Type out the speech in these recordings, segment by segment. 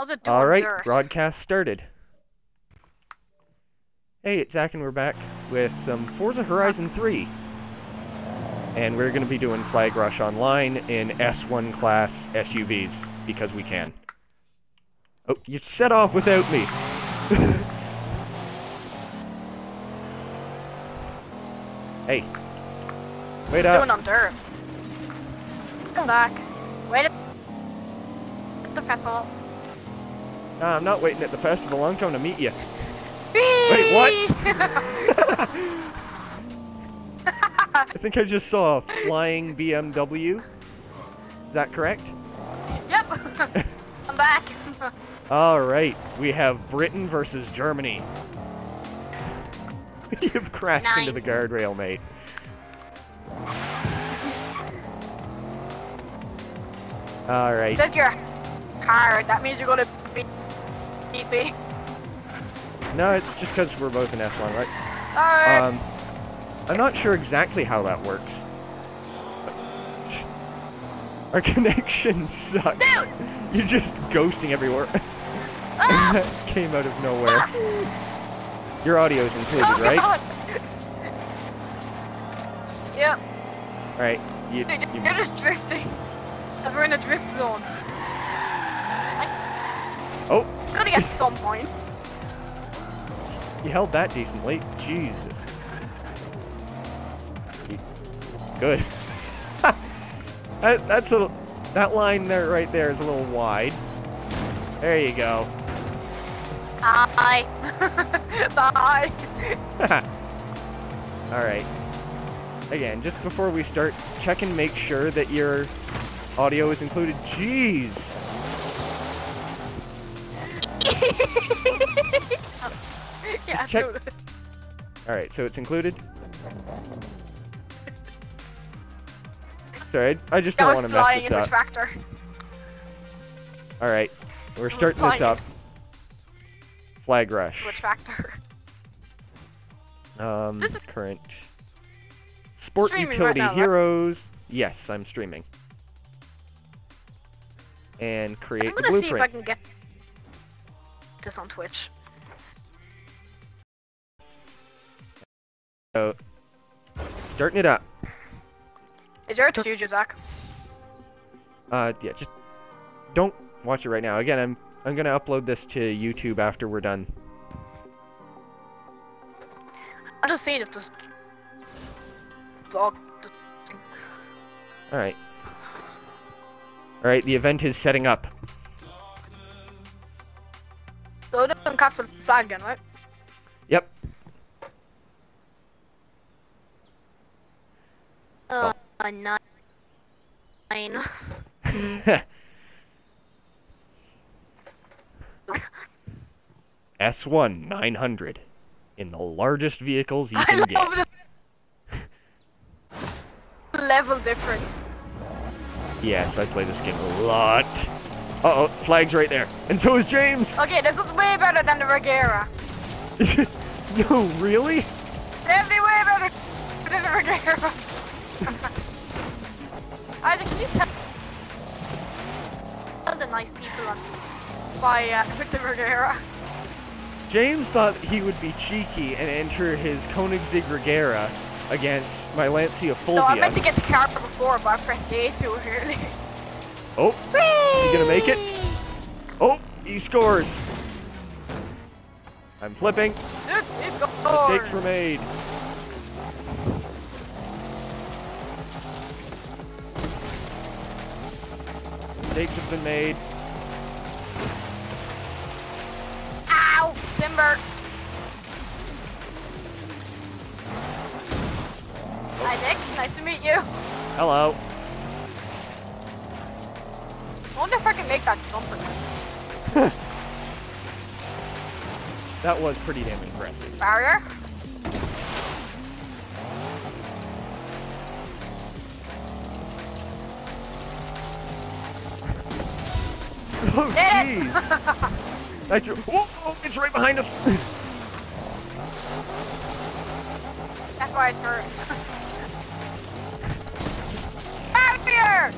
How's it doing All right, dirt? broadcast started. Hey, it's Zach, and we're back with some Forza Horizon 3. And we're going to be doing Flag Rush Online in S1 class SUVs, because we can. Oh, you set off without me! hey, wait it up. doing on dirt? Come back. Wait at the festival. Nah, I'm not waiting at the festival, I'm coming to meet you. Wait, what? I think I just saw a flying BMW. Is that correct? yep. I'm back. All right, we have Britain versus Germany. You've crashed into the guardrail, mate. All right. Said you're hard. That means you're gonna be. No, it's just because we're both in F1, right? Alright. Um, I'm not sure exactly how that works. Our connection sucks. Dude! You're just ghosting everywhere. Ah! that came out of nowhere. Your audio's included, Oh, right? God. Yep. Alright, you, Dude, you you're just drifting. We're in a drift zone. Oh, Gotta get some point. you held that decently. Jesus. Good. that, that's a that line there right there is a little wide. There you go. Bye. Bye. Alright. Again, just before we start, check and make sure that your audio is included. Jeez! Check- Alright, so it's included? Sorry, I, I just don't want to mess this in a up. tractor. Alright, we're starting this up. Flag rush. To a tractor. Um, This is- current. Sport Streaming right Utility now, right? Heroes. Yes, I'm streaming. And create I'm gonna see if I can get this on Twitch. So, starting it up. Is there a studio, Zach? Uh, yeah, just don't watch it right now. Again, I'm I'm gonna upload this to YouTube after we're done. I'm just seeing if this vlog. All right. All right, the event is setting up. So it doesn't capture the flag again, right? Yep. Nine. Nine. S1 900 in the largest vehicles you I can get. level different. Yes, I play this game a lot. Uh oh, flag's right there, and so is James. Okay, this is way better than the Regera. no, really? Definitely way better than the Regera. Isaac, can you tell the nice people on why uh, with the James thought he would be cheeky and enter his Koenigsegg Regera against my Lancia Fulvia. No, I meant to get the car before, but I pressed A too early. Oh, Whee! gonna make it? oh, he scores. I'm flipping. Oops, he scored. Mistakes were made. Mistakes have been made. Ow! Timber! Isaac, nice to meet you. Hello. I wonder if I can make that jump again. That was pretty damn impressive. Barrier? Oh, jeez. Nice. Oh, oh, it's right behind us. That's why it's hurt. Barrier!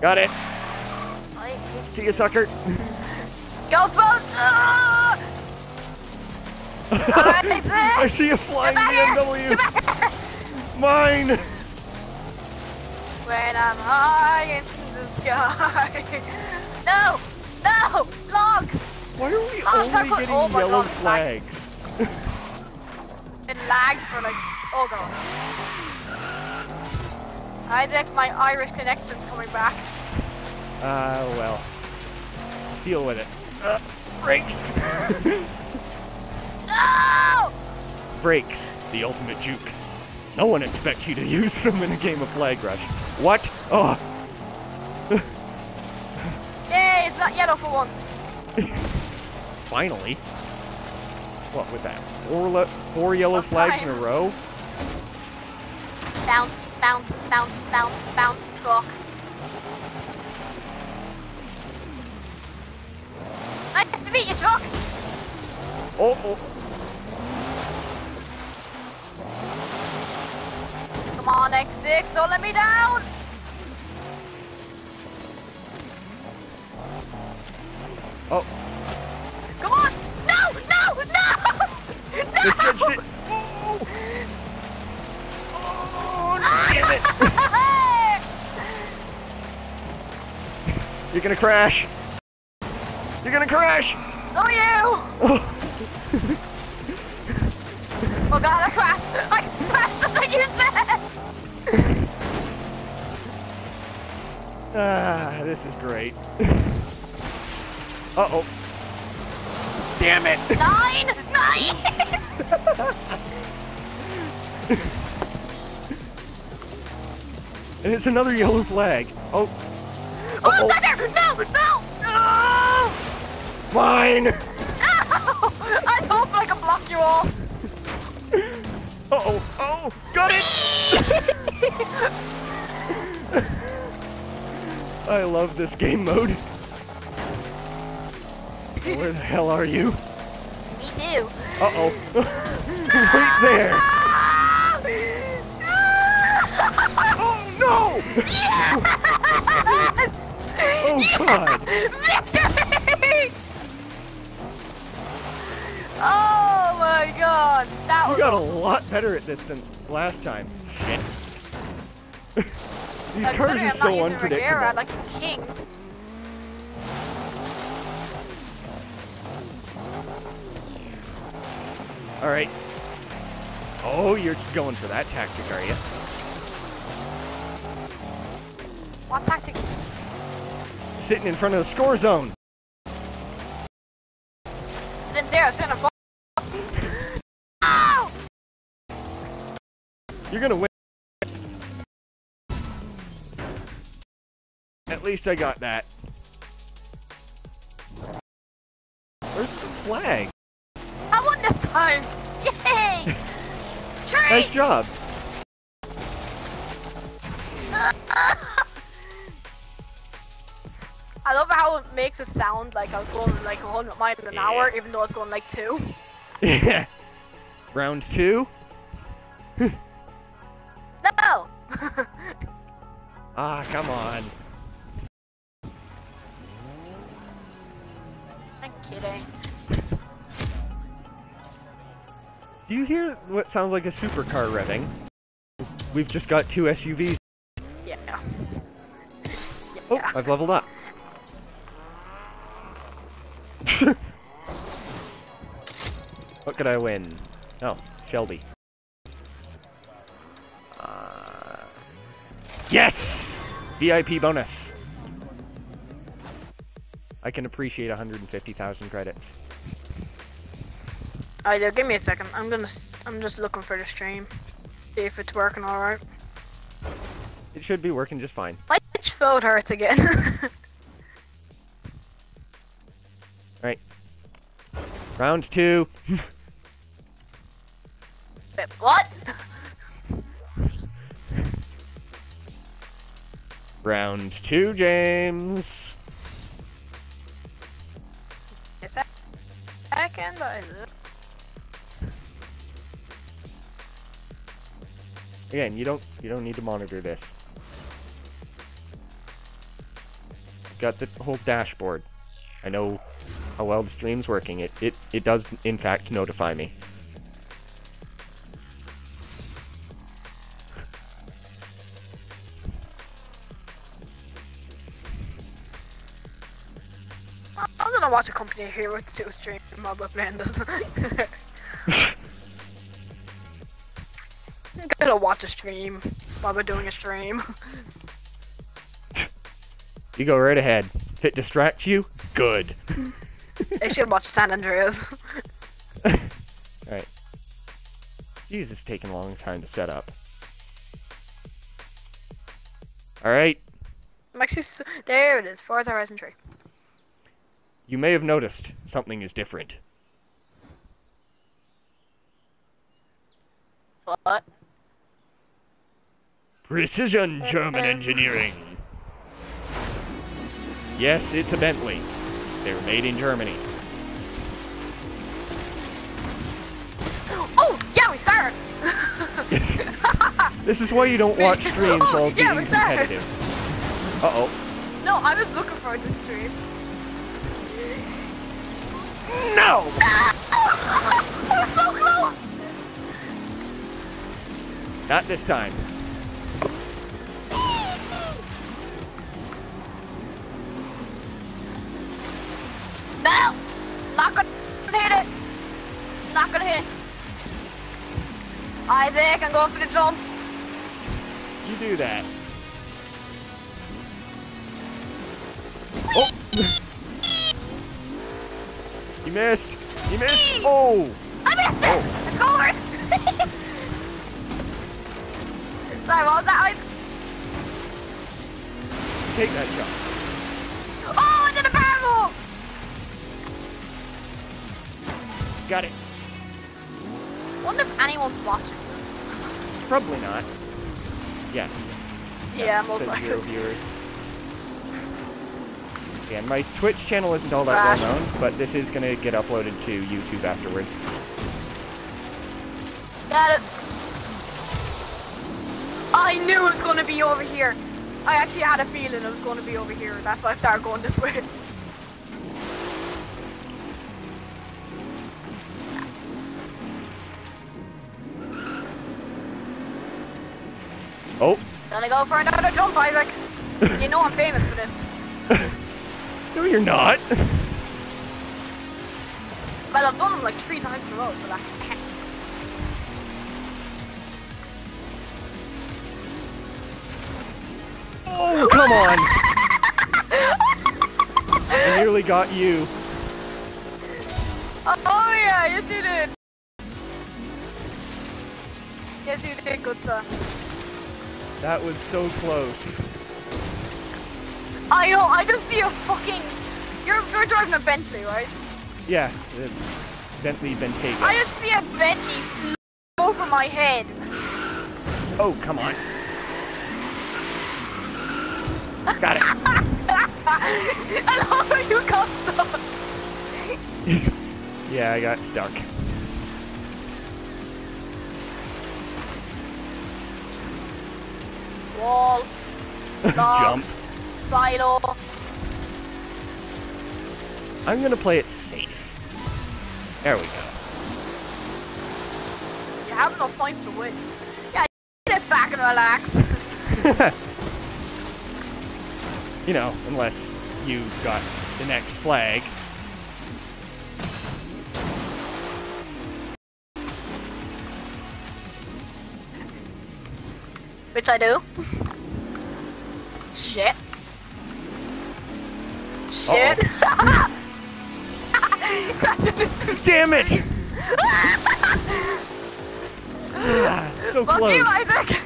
Got it. See you, sucker. Ghost boat! Ah! I see a flying! BMW. Here! Mine. When I'm high in the sky. No! No! Logs! Why are we Oh, only getting oh yellow God, flags? It lagged for like. Oh god. I think my Irish connection's coming back. Ah, well. Let's deal with it. Uh, brakes. No! brakes. The ultimate juke. No one expects you to use them in a game of Flag Rush. What? Oh, Yay, it's not yellow for once. finally. What was that? Four, le- four yellow flags in a row? Bounce, bounce, bounce, bounce, bounce, truck. Nice to meet you, truck. Oh, oh. On, X6, don't let me down. Oh, Come on. No, no, no. No. misjudged it. Oh, ah! oh damn it. You're gonna crash. You're gonna crash. so are you. Oh. Oh god, I crashed! I crashed just like you said! Ah, this is great. Uh-oh. Damn it. Nine! Nine! And it's another yellow flag. Oh, Oh, Uh-oh. it's right there! No! No! No! mine. No! I hope I can block you all! Uh-oh. Oh, got it. I love this game mode. Where the hell are you? Me too. Uh-oh. right there. Oh, no. Yes! Oh, God. that You got a lot better at this than last time. Shit. These Uh, cars are I'm so unpredictable. Regera like a king. All right. Oh, you're going for that tactic, are you? What tactic? Sitting in front of the score zone. Then zero, center ball. You're gonna win. At least I got that. Where's the flag? I won this time! Yay! Tree! Nice job. I love how it makes a sound like I was going like 100 miles an Yeah. hour, even though I was going like two. Yeah. Round two. Ah, come on. I'm kidding. Do you hear what sounds like a supercar revving? We've just got two SUVs. Yeah. Oh, I've leveled up. what could I win? Oh, Shelby. Uh, yes! VIP bonus. I can appreciate 150,000 credits. Alright, there, give me a second. I'm gonna. I'm just looking for the stream. See if it's working alright. It should be working just fine. Which phone hurts again? Alright. Round two. Wait, what? Round two, James. Sec- second. I- Again, you don't you don't need to monitor this. got the whole dashboard. I know how well the stream's working. It it it does in fact notify me. Watch a company here with two stream playing this. I'm gonna watch a stream while we're doing a stream. You go right ahead. If it distracts you, good. I should watch San Andreas. Alright. Jeez, it's taking a long time to set up. Alright, I'm actually s there it is, Far Forza Horizon 3. You may have noticed something is different. What? Precision German engineering. Yes, it's a Bentley. They're made in Germany. Oh, yeah, we started! This is why you don't watch streams while Yeah, being we competitive. Uh-oh. no, I was looking for the stream. No! I was so close! Not this time. No! Not gonna hit it! Not gonna hit. Isaac, I'm going for the jump. You do that. Oh! Missed! He missed! Oh! I missed it! Oh. I scored! Sorry, what was that? Isaac? Take that shot. Oh, I did a barrel! Got it. wonder if anyone's watching this. Probably not. Yeah. Yeah, most likely. viewers. And my Twitch channel isn't all that well known, but this is gonna get uploaded to YouTube afterwards. Got it. I knew it was going to be over here. I actually had a feeling it was going to be over here. That's why I started going this way. Oh! Gonna go for another jump, Isaac. You know I'm famous for this. No, you're not! Well, I've done them like three times in a row, so that. Oh, come on! I nearly got you. Oh yeah, yes you did. Yes you did, good sir. That was so close. I know, I just see a fucking. You're, you're driving a Bentley, right? Yeah, Bentley Bentayga. I just see a Bentley fly over my head. Oh, come on. Got it. I love how you got stuck. yeah, I got stuck. Wall, Jump. Silo. I'm gonna play it safe. There we go. You have enough points to win. Yeah, get back and relax. you know, unless you got the next flag. Which I do. Shit. Shit. Crashing into Damn it! Ah, so Fuck close. you, Isaac!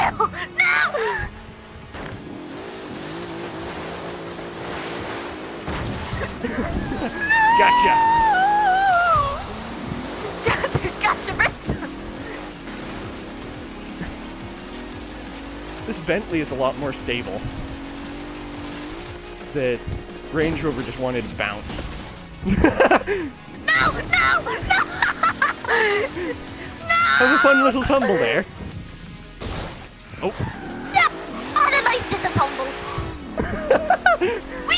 No! No! gotcha. gotcha, this Bentley is a lot more stable. The Range Rover just wanted to bounce. no! No! No! a fun little tumble there. Oh, No! I had a nice little tumble. Whee!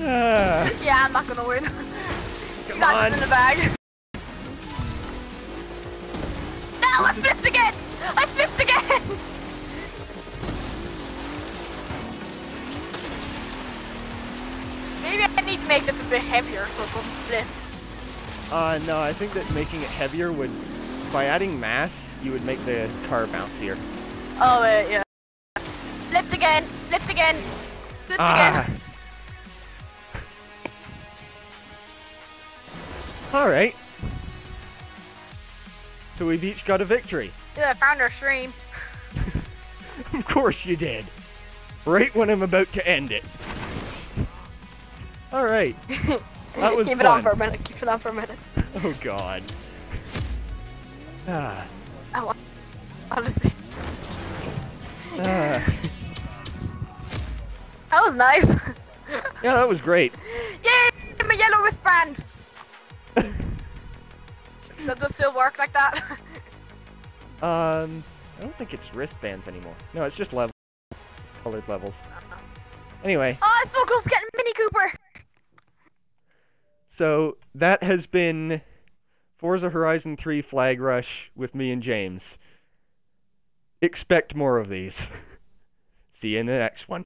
ah, yeah, I'm not gonna win. come Got on. in the bag. No, I flipped again! I flipped again! Maybe I need to make this a bit heavier so it doesn't flip. Uh, no, I think that making it heavier would, by adding mass, you would make the car bouncier. Oh, wait, yeah. Flipped again! Lift again! Lift Ah. again! All right. So we've each got a victory. Yeah, I found our stream. Of course you did. Right when I'm about to end it. All right. That was Keep it on for a minute. Keep it on for a minute. Oh God. Ah. Honestly. ah. That was nice. Yeah, that was great. Yay! My yellow wristband! so does it still work like that? Um, I don't think it's wristbands anymore. No, it's just levels. It's colored levels. Anyway, oh, it's so close to getting Mini Cooper! so that has been Forza Horizon 3 Flag Rush with me and James. Expect more of these. See you in the next one.